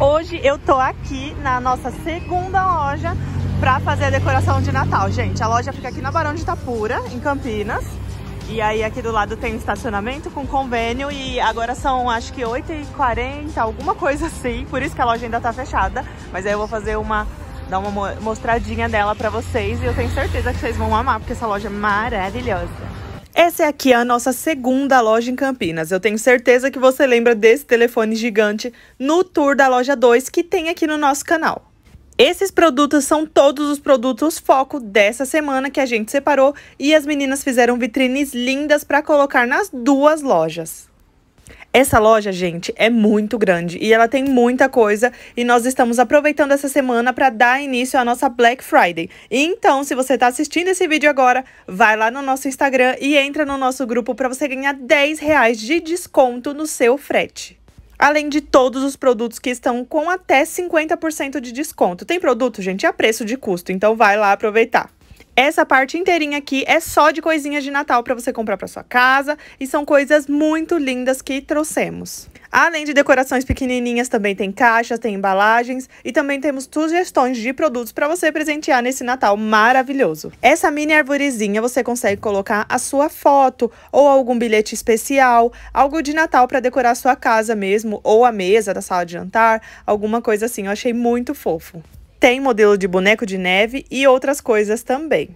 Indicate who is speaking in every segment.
Speaker 1: Hoje eu tô aqui na nossa segunda loja pra fazer a decoração de Natal. Gente, a loja fica aqui na Barão de Itapura, em Campinas. E aí aqui do lado tem estacionamento com convênio e agora são acho que 8h40, alguma coisa assim. Por isso que a loja ainda tá fechada. Mas aí eu vou fazer uma, dar uma mostradinha dela pra vocês e eu tenho certeza que vocês vão amar, porque essa loja é maravilhosa. Essa é aqui a nossa segunda loja em Campinas. Eu tenho certeza que você lembra desse telefone gigante no tour da loja 2 que tem aqui no nosso canal. Esses produtos são todos os produtos foco dessa semana que a gente separou e as meninas fizeram vitrines lindas para colocar nas duas lojas. Essa loja, gente, é muito grande e ela tem muita coisa e nós estamos aproveitando essa semana para dar início à nossa Black Friday. Então, se você está assistindo esse vídeo agora, vai lá no nosso Instagram e entra no nosso grupo para você ganhar 10 reais de desconto no seu frete além de todos os produtos que estão com até 50% de desconto. Tem produto, gente, a preço de custo, então vai lá aproveitar. Essa parte inteirinha aqui é só de coisinhas de Natal para você comprar para sua casa e são coisas muito lindas que trouxemos. Além de decorações pequenininhas, também tem caixas, tem embalagens e também temos sugestões de produtos para você presentear nesse Natal maravilhoso. Essa mini arvorezinha você consegue colocar a sua foto ou algum bilhete especial, algo de Natal para decorar a sua casa mesmo ou a mesa da sala de jantar, alguma coisa assim. Eu achei muito fofo. Tem modelo de boneco de neve e outras coisas também.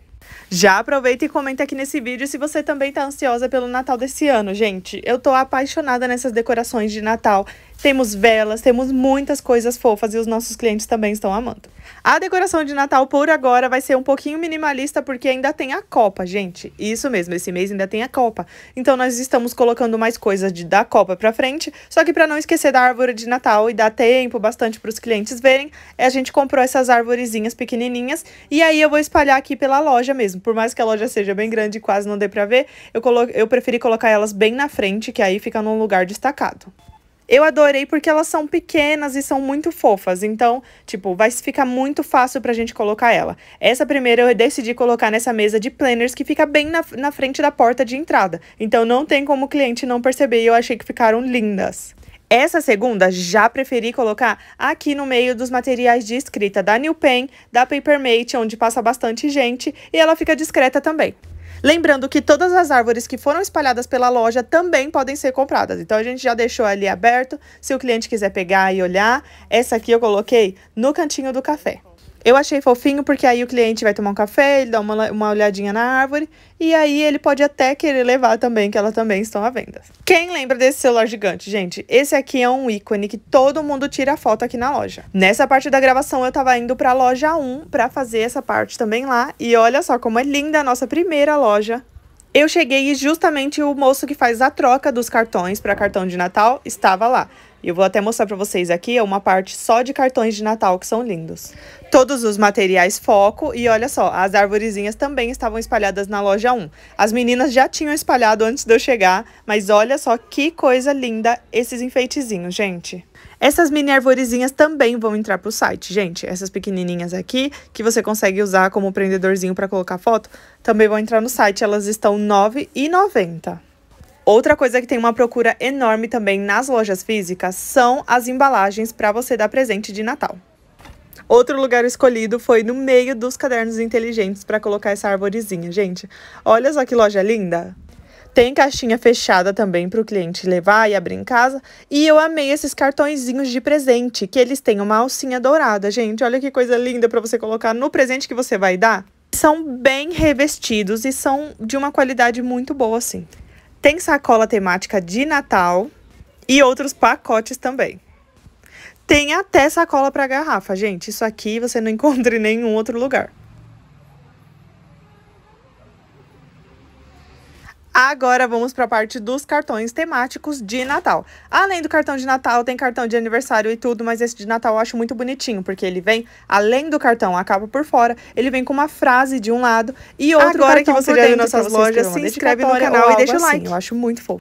Speaker 1: Já aproveita e comenta aqui nesse vídeo se você também tá ansiosa pelo Natal desse ano, gente. Eu tô apaixonada nessas decorações de Natal. Temos velas, temos muitas coisas fofas e os nossos clientes também estão amando. A decoração de Natal por agora vai ser um pouquinho minimalista porque ainda tem a Copa, gente. Isso mesmo, esse mês ainda tem a Copa. Então nós estamos colocando mais coisas de da Copa pra frente, só que para não esquecer da árvore de Natal e dar tempo bastante para os clientes verem, a gente comprou essas árvorezinhas pequenininhas e aí eu vou espalhar aqui pela loja mesmo. Por mais que a loja seja bem grande e quase não dê pra ver, eu, colo eu preferi colocar elas bem na frente, que aí fica num lugar destacado. Eu adorei porque elas são pequenas e são muito fofas. Então, tipo, vai ficar muito fácil pra gente colocar ela. Essa primeira eu decidi colocar nessa mesa de planners que fica bem na, na frente da porta de entrada. Então, não tem como o cliente não perceber e eu achei que ficaram lindas. Essa segunda já preferi colocar aqui no meio dos materiais de escrita da New Pen, da Papermate, onde passa bastante gente e ela fica discreta também. Lembrando que todas as árvores que foram espalhadas pela loja também podem ser compradas. Então a gente já deixou ali aberto, se o cliente quiser pegar e olhar. Essa aqui eu coloquei no cantinho do café. Eu achei fofinho porque aí o cliente vai tomar um café, ele dá uma, uma olhadinha na árvore e aí ele pode até querer levar também, que elas também estão à venda. Quem lembra desse celular gigante? Gente, esse aqui é um ícone que todo mundo tira foto aqui na loja. Nessa parte da gravação eu tava indo pra loja 1 pra fazer essa parte também lá e olha só como é linda a nossa primeira loja eu cheguei e justamente o moço que faz a troca dos cartões para cartão de Natal estava lá. E eu vou até mostrar para vocês aqui, é uma parte só de cartões de Natal que são lindos. Todos os materiais foco e olha só, as arvorezinhas também estavam espalhadas na loja 1. As meninas já tinham espalhado antes de eu chegar, mas olha só que coisa linda esses enfeitezinhos, gente. Essas mini arvorezinhas também vão entrar pro site, gente. Essas pequenininhas aqui, que você consegue usar como prendedorzinho para colocar foto, também vão entrar no site. Elas estão R$ 9,90. Outra coisa que tem uma procura enorme também nas lojas físicas são as embalagens para você dar presente de Natal. Outro lugar escolhido foi no meio dos cadernos inteligentes para colocar essa arvorezinha, gente. Olha só que loja linda! Tem caixinha fechada também para o cliente levar e abrir em casa. E eu amei esses cartõezinhos de presente, que eles têm uma alcinha dourada, gente. Olha que coisa linda para você colocar no presente que você vai dar. São bem revestidos e são de uma qualidade muito boa, assim. Tem sacola temática de Natal e outros pacotes também. Tem até sacola para garrafa, gente. Isso aqui você não encontra em nenhum outro lugar. Agora vamos para a parte dos cartões temáticos de Natal. Além do cartão de Natal, tem cartão de aniversário e tudo, mas esse de Natal eu acho muito bonitinho, porque ele vem, além do cartão, a capa por fora, ele vem com uma frase de um lado e outro
Speaker 2: Agora
Speaker 1: que você já viu nossas lojas, se inscreve no canal e deixa o like.
Speaker 2: Assim. Eu acho muito fofo.